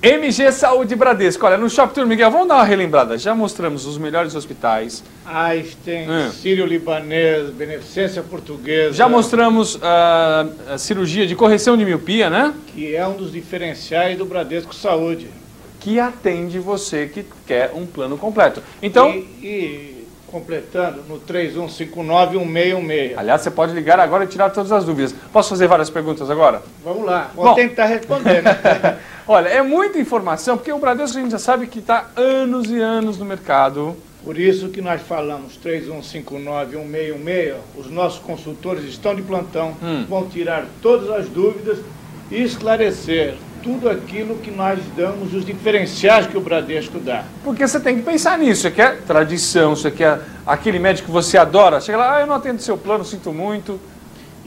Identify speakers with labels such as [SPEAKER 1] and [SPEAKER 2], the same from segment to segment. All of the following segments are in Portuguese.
[SPEAKER 1] MG Saúde Bradesco. Olha, no Shopping Tour Miguel, vamos dar uma relembrada. Já mostramos os melhores hospitais.
[SPEAKER 2] Einstein,
[SPEAKER 1] Hum.
[SPEAKER 2] Sírio-Libanês, Beneficência Portuguesa.
[SPEAKER 1] Já mostramos ah, a cirurgia de correção de miopia, né?
[SPEAKER 2] Que é um dos diferenciais do Bradesco Saúde.
[SPEAKER 1] Que atende você que quer um plano completo. Então,
[SPEAKER 2] E, e completando no 3159-1616.
[SPEAKER 1] aliás, você pode ligar agora e tirar todas as dúvidas. Posso fazer várias perguntas agora?
[SPEAKER 2] Vamos lá, vou
[SPEAKER 1] Bom.
[SPEAKER 2] tentar responder. Né?
[SPEAKER 1] Olha, é muita informação, porque o Bradesco a gente já sabe que está anos e anos no mercado.
[SPEAKER 2] Por isso que nós falamos 3159-1616, os nossos consultores estão de plantão,
[SPEAKER 1] Hum.
[SPEAKER 2] vão tirar todas as dúvidas e esclarecer tudo aquilo que nós damos, os diferenciais que o Bradesco dá.
[SPEAKER 1] Porque você tem que pensar nisso. Você quer tradição, você quer aquele médico que você adora. Chega lá, ah, eu não atendo seu plano, sinto muito.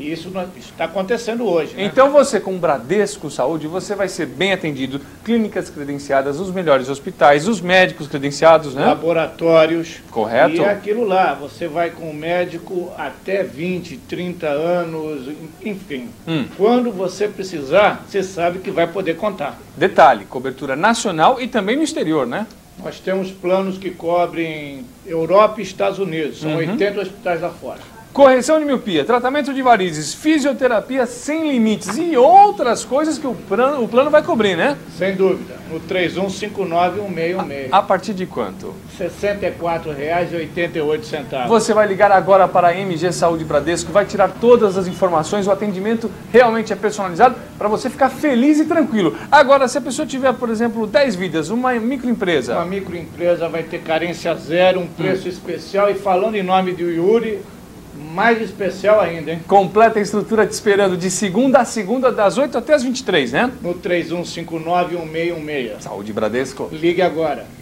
[SPEAKER 2] E isso está acontecendo hoje. né?
[SPEAKER 1] Então você, com o Bradesco Saúde, você vai ser bem atendido. Clínicas credenciadas, os melhores hospitais, os médicos credenciados, né?
[SPEAKER 2] Laboratórios.
[SPEAKER 1] Correto.
[SPEAKER 2] E é aquilo lá, você vai com o médico até 20, 30 anos, enfim.
[SPEAKER 1] Hum.
[SPEAKER 2] Quando você precisar, você sabe que vai poder contar.
[SPEAKER 1] Detalhe, cobertura nacional e também no exterior, né?
[SPEAKER 2] Nós temos planos que cobrem Europa e Estados Unidos, são
[SPEAKER 1] Uhum.
[SPEAKER 2] 80 hospitais lá fora.
[SPEAKER 1] Correção de miopia, tratamento de varizes, fisioterapia sem limites e outras coisas que o plano, o plano vai cobrir, né?
[SPEAKER 2] Sem dúvida, no 3159-1616.
[SPEAKER 1] A partir de quanto?
[SPEAKER 2] R$ 64,88.
[SPEAKER 1] Você vai ligar agora para a MG Saúde Bradesco, vai tirar todas as informações, o atendimento realmente é personalizado para você ficar feliz e tranquilo. Agora, se a pessoa tiver, por exemplo, 10 vidas, uma microempresa,
[SPEAKER 2] Uma microempresa vai ter carência zero, um preço especial e falando em nome do Yuri, mais especial ainda, hein?
[SPEAKER 1] completa a estrutura te esperando de segunda a segunda, das 8 até as 23, né?
[SPEAKER 2] No 3159-1616.
[SPEAKER 1] Saúde Bradesco.
[SPEAKER 2] Ligue agora.